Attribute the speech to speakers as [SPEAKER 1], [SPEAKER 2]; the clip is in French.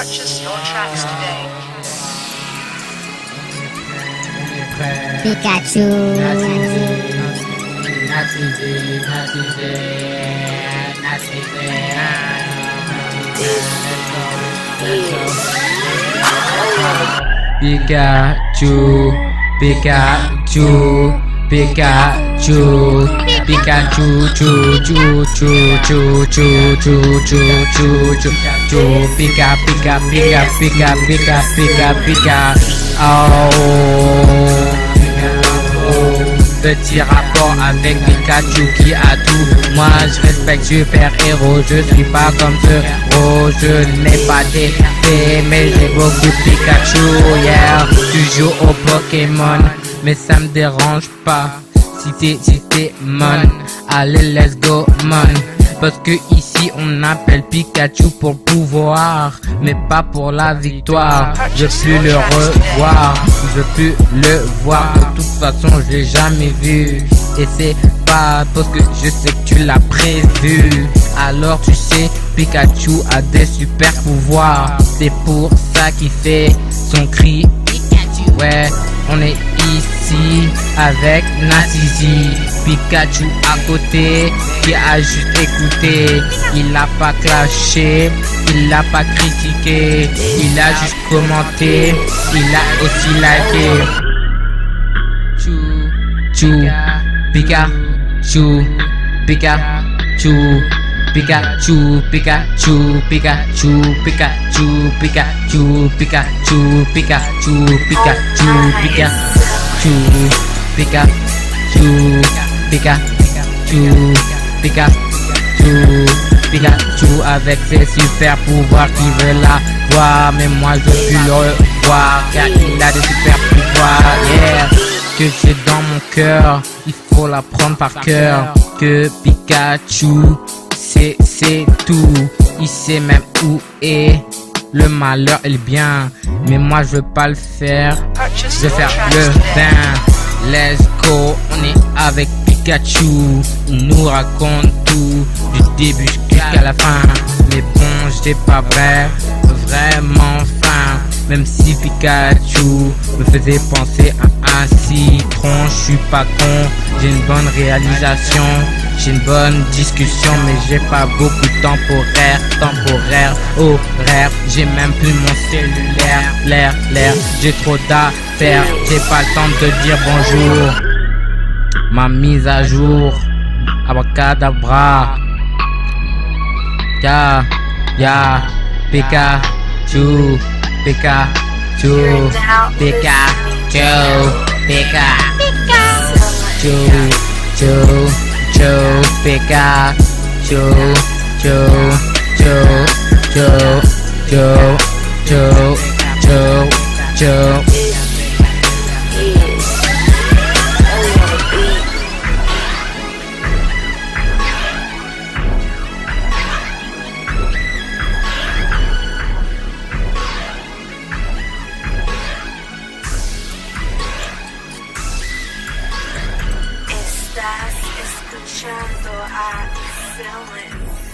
[SPEAKER 1] purchase your tracks today.
[SPEAKER 2] Pikachu.
[SPEAKER 1] Pikachu, Pikachu, Pikachu. Pikachu, chu, chu, chu, chu, chu, chu, chu, chu, chu, chu, Pika, Pika, Pika, Pika, Pika, Pika, Pika, oh. Petit rapport avec Pikachu qui a tout Moi je respecte super héros Je suis pas comme ce héros Je n'ai pas d'effet Mais j'ai beaucoup Pikachu Yeah Tu joues au Pokémon Mais ça me dérange pas Si t'es si t'es mon Allez let's go man parce que ici on appelle Pikachu pour pouvoir, mais pas pour la victoire. Je veux plus le revoir, je veux plus le voir. De toute façon, je l'ai jamais vu. Et c'est pas parce que je sais que tu l'as prévu. Alors tu sais, Pikachu a des super pouvoirs. C'est pour ça qu'il fait son cri. Ouais, on est ici avec Nazizi. Pikachu à côté qui a juste écouté. Il a pas clashé, il l'a pas critiqué. Il a juste commenté, il a aussi liké. Chou, chou, Pikachu, Pikachu. Pikachu, Pikachu, Pikachu, Pikachu, Pikachu, Pikachu, Pikachu, Pikachu, Pikachu, Pikachu, Pikachu, Pikachu, Pikachu avec ses super pouvoirs qui veut la voir, mais moi je plus le revoir car il a des super pouvoirs, yeah. Que j'ai dans mon cœur, il faut la prendre par cœur. Que Pikachu c'est tout. Il sait même où est le malheur et le bien. Mais moi je veux pas le faire. Je veux faire le bain. Let's go, on est avec Pikachu. Il nous raconte tout du début jusqu'à la fin. Mais bon, j'ai pas vrai, vraiment faim. Même si Pikachu me faisait penser à un citron, je suis pas con, j'ai une bonne réalisation, j'ai une bonne discussion, mais j'ai pas beaucoup de temporaire, temporaire, horaire, j'ai même plus mon cellulaire, l'air, l'air, j'ai trop d'affaires, j'ai pas le temps de te dire bonjour. Ma mise à jour, abracadabra, ya, ya, Pikachu. Pikachu, Pikachu, Pikachu, Chu, Chu, Pikachu, Chu, Chu, Chu, Chu, Chu, Chu, Chu.
[SPEAKER 3] Estás I feel it.